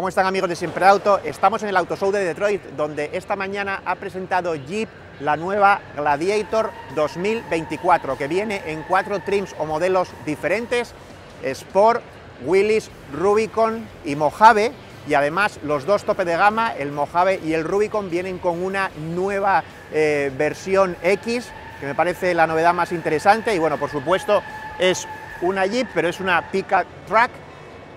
¿Cómo están amigos de Siempre Auto? Estamos en el Auto Show de Detroit, donde esta mañana ha presentado Jeep la nueva Gladiator 2024, que viene en cuatro trims o modelos diferentes, Sport, Willys, Rubicon y Mojave, y además los dos tope de gama, el Mojave y el Rubicon, vienen con una nueva eh, versión X, que me parece la novedad más interesante, y bueno, por supuesto es una Jeep, pero es una pickup truck,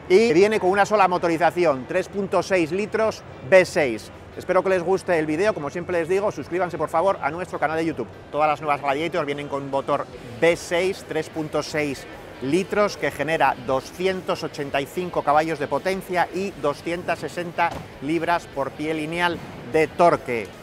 y viene con una sola motorización, 3.6 litros V6. Espero que les guste el vídeo, como siempre les digo, suscríbanse por favor a nuestro canal de YouTube. Todas las nuevas Gladiators vienen con motor V6 3.6 litros que genera 285 caballos de potencia y 260 libras por pie lineal de torque.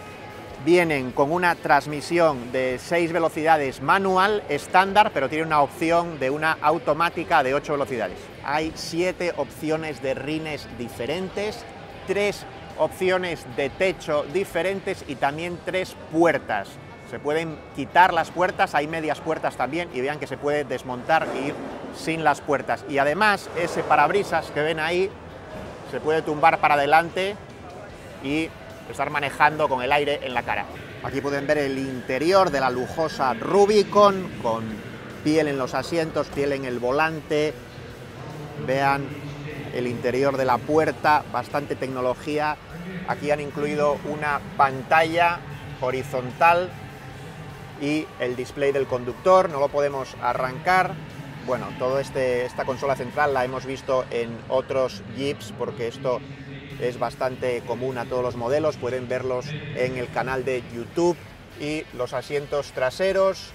Vienen con una transmisión de 6 velocidades manual estándar, pero tiene una opción de una automática de 8 velocidades. Hay 7 opciones de rines diferentes, 3 opciones de techo diferentes y también 3 puertas. Se pueden quitar las puertas, hay medias puertas también y vean que se puede desmontar e ir sin las puertas. Y además ese parabrisas que ven ahí se puede tumbar para adelante y estar manejando con el aire en la cara. Aquí pueden ver el interior de la lujosa Rubicon con piel en los asientos, piel en el volante. Vean el interior de la puerta, bastante tecnología. Aquí han incluido una pantalla horizontal y el display del conductor, no lo podemos arrancar. Bueno, toda este, esta consola central la hemos visto en otros Jeeps porque esto es bastante común a todos los modelos, pueden verlos en el canal de YouTube y los asientos traseros,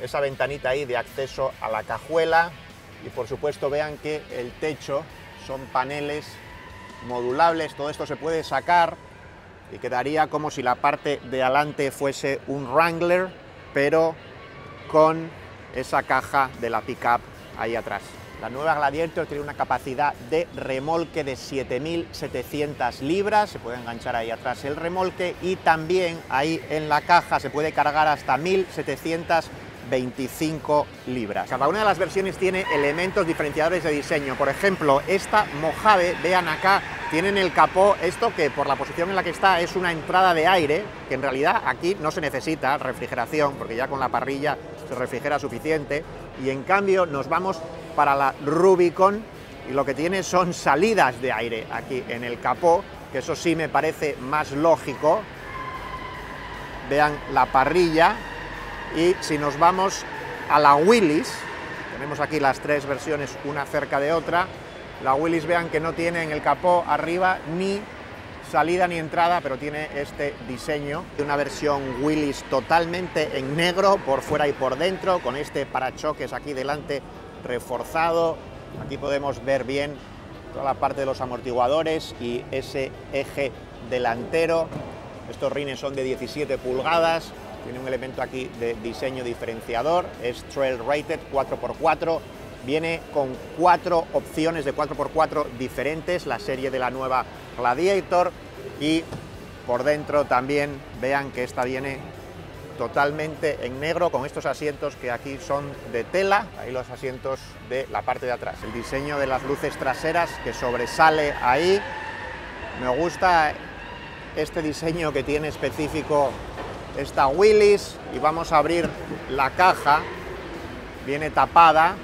esa ventanita ahí de acceso a la cajuela y por supuesto vean que el techo son paneles modulables, todo esto se puede sacar y quedaría como si la parte de adelante fuese un Wrangler, pero con esa caja de la pickup ahí atrás. La nueva Gladiator tiene una capacidad de remolque de 7.700 libras, se puede enganchar ahí atrás el remolque y también ahí en la caja se puede cargar hasta 1.725 libras. Cada una de las versiones tiene elementos diferenciadores de diseño. Por ejemplo, esta Mojave, vean acá, tiene en el capó esto que por la posición en la que está es una entrada de aire, que en realidad aquí no se necesita refrigeración, porque ya con la parrilla se refrigera suficiente, y en cambio nos vamos para la Rubicon y lo que tiene son salidas de aire aquí en el capó, que eso sí me parece más lógico. Vean la parrilla y si nos vamos a la Willys, tenemos aquí las tres versiones una cerca de otra, la Willys vean que no tiene en el capó arriba ni salida ni entrada, pero tiene este diseño de una versión Willys totalmente en negro por fuera y por dentro, con este parachoques aquí delante reforzado. Aquí podemos ver bien toda la parte de los amortiguadores y ese eje delantero. Estos rines son de 17 pulgadas, tiene un elemento aquí de diseño diferenciador, es Trail Rated 4x4, viene con cuatro opciones de 4x4 diferentes, la serie de la nueva Gladiator y por dentro también vean que esta viene totalmente en negro con estos asientos que aquí son de tela, ahí los asientos de la parte de atrás. El diseño de las luces traseras que sobresale ahí, me gusta este diseño que tiene específico esta Willys. Y vamos a abrir la caja, viene tapada,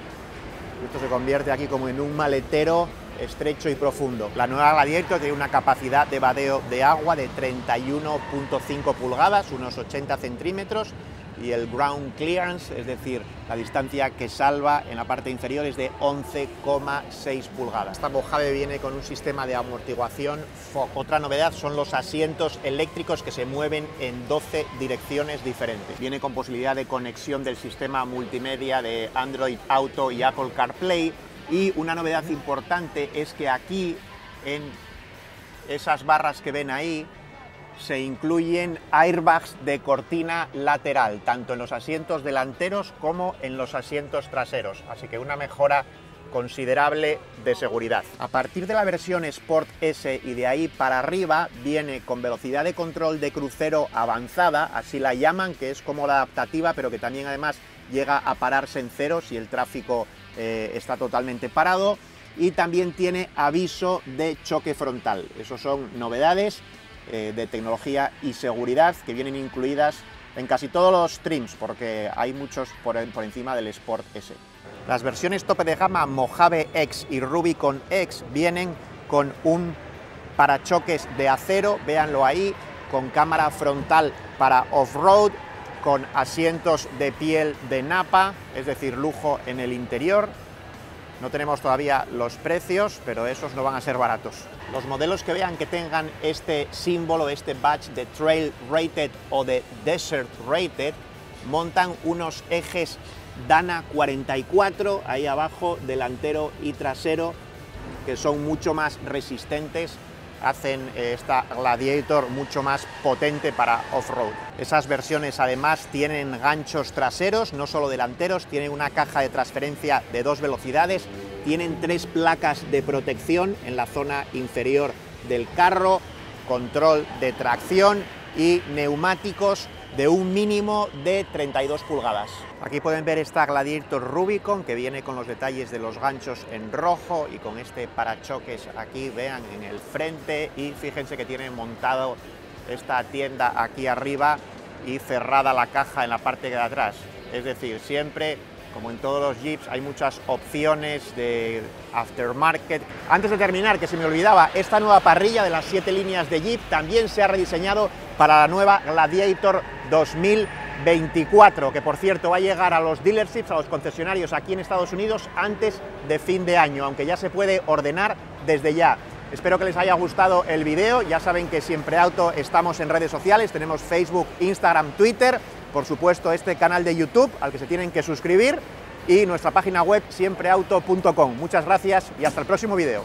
esto se convierte aquí como en un maletero estrecho y profundo. La nueva Gladiator tiene una capacidad de vadeo de agua de 31.5 pulgadas, unos 80 centímetros, y el ground clearance, es decir, la distancia que salva en la parte inferior es de 11,6 pulgadas. Esta Mojave viene con un sistema de amortiguación Otra novedad son los asientos eléctricos que se mueven en 12 direcciones diferentes. Viene con posibilidad de conexión del sistema multimedia de Android Auto y Apple CarPlay y una novedad importante es que aquí, en esas barras que ven ahí, se incluyen airbags de cortina lateral, tanto en los asientos delanteros como en los asientos traseros. Así que una mejora considerable de seguridad. A partir de la versión Sport S y de ahí para arriba viene con velocidad de control de crucero avanzada, así la llaman, que es como la adaptativa, pero que también además llega a pararse en cero si el tráfico eh, está totalmente parado. y también tiene aviso de choque frontal. Esos son novedades eh, de tecnología y seguridad que vienen incluidas en casi todos los trims, porque hay muchos por, encima del Sport S. Las versiones tope de gama Mojave X y Rubicon X vienen con un parachoques de acero, véanlo ahí, con cámara frontal para off-road, con asientos de piel de napa, es decir, lujo en el interior. No tenemos todavía los precios, pero esos no van a ser baratos. Los modelos que vean que tengan este símbolo, este badge de Trail Rated o de Desert Rated, montan unos ejes Dana 44 ahí abajo, delantero y trasero, que son mucho más resistentes hacen eh, esta Gladiator mucho más potente para off-road. Esas versiones además tienen ganchos traseros, no solo delanteros, tienen una caja de transferencia de dos velocidades, tienen tres placas de protección en la zona inferior del carro, control de tracción y neumáticos de un mínimo de 32 pulgadas. Aquí pueden ver esta Gladiator Rubicon que viene con los detalles de los ganchos en rojo y con este parachoques aquí, vean, en el frente y fíjense que tiene montado esta tienda aquí arriba y cerrada la caja en la parte de atrás. Es decir, siempre como en todos los Jeeps, hay muchas opciones de aftermarket. Antes de terminar, que se me olvidaba, esta nueva parrilla de las siete líneas de Jeep también se ha rediseñado para la nueva Gladiator 2024, que por cierto va a llegar a los dealerships, a los concesionarios aquí en Estados Unidos antes de fin de año, aunque ya se puede ordenar desde ya. Espero que les haya gustado el vídeo, ya saben que Siempre Auto estamos en redes sociales, tenemos Facebook, Instagram, Twitter, por supuesto este canal de YouTube al que se tienen que suscribir y nuestra página web siempreauto.com. Muchas gracias y hasta el próximo vídeo.